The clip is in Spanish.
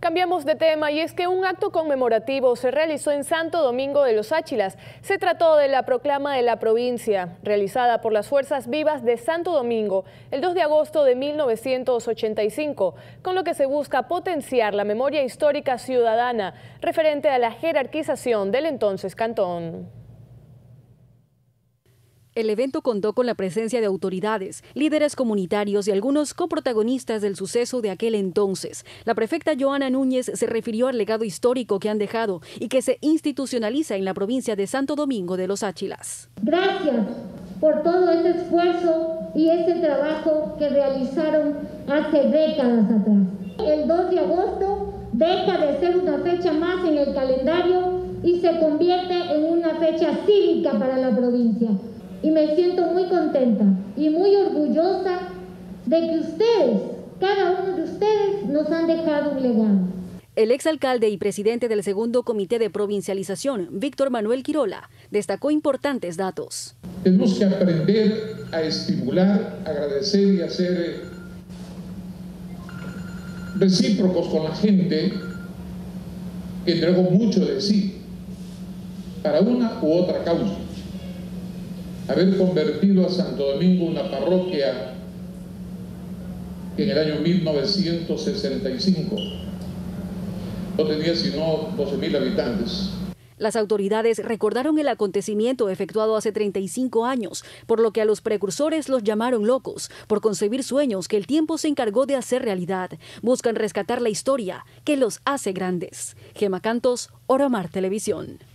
Cambiamos de tema y es que un acto conmemorativo se realizó en Santo Domingo de los Áchilas. Se trató de la proclama de la provincia, realizada por las Fuerzas Vivas de Santo Domingo el 2 de agosto de 1985, con lo que se busca potenciar la memoria histórica ciudadana referente a la jerarquización del entonces cantón. El evento contó con la presencia de autoridades, líderes comunitarios y algunos coprotagonistas del suceso de aquel entonces. La prefecta Joana Núñez se refirió al legado histórico que han dejado y que se institucionaliza en la provincia de Santo Domingo de los Áchilas. Gracias por todo ese esfuerzo y ese trabajo que realizaron hace décadas atrás. El 2 de agosto deja de ser una fecha más en el calendario y se convierte en una fecha cívica para la provincia y me siento muy contenta y muy orgullosa de que ustedes, cada uno de ustedes, nos han dejado un legado. El exalcalde y presidente del segundo comité de provincialización, Víctor Manuel Quirola, destacó importantes datos. Tenemos que aprender a estimular, agradecer y hacer eh, recíprocos con la gente que entregó mucho de sí para una u otra causa haber convertido a Santo Domingo una parroquia en el año 1965 no tenía sino 12.000 habitantes. Las autoridades recordaron el acontecimiento efectuado hace 35 años, por lo que a los precursores los llamaron locos, por concebir sueños que el tiempo se encargó de hacer realidad. Buscan rescatar la historia que los hace grandes. Gema Cantos, Oramar Televisión.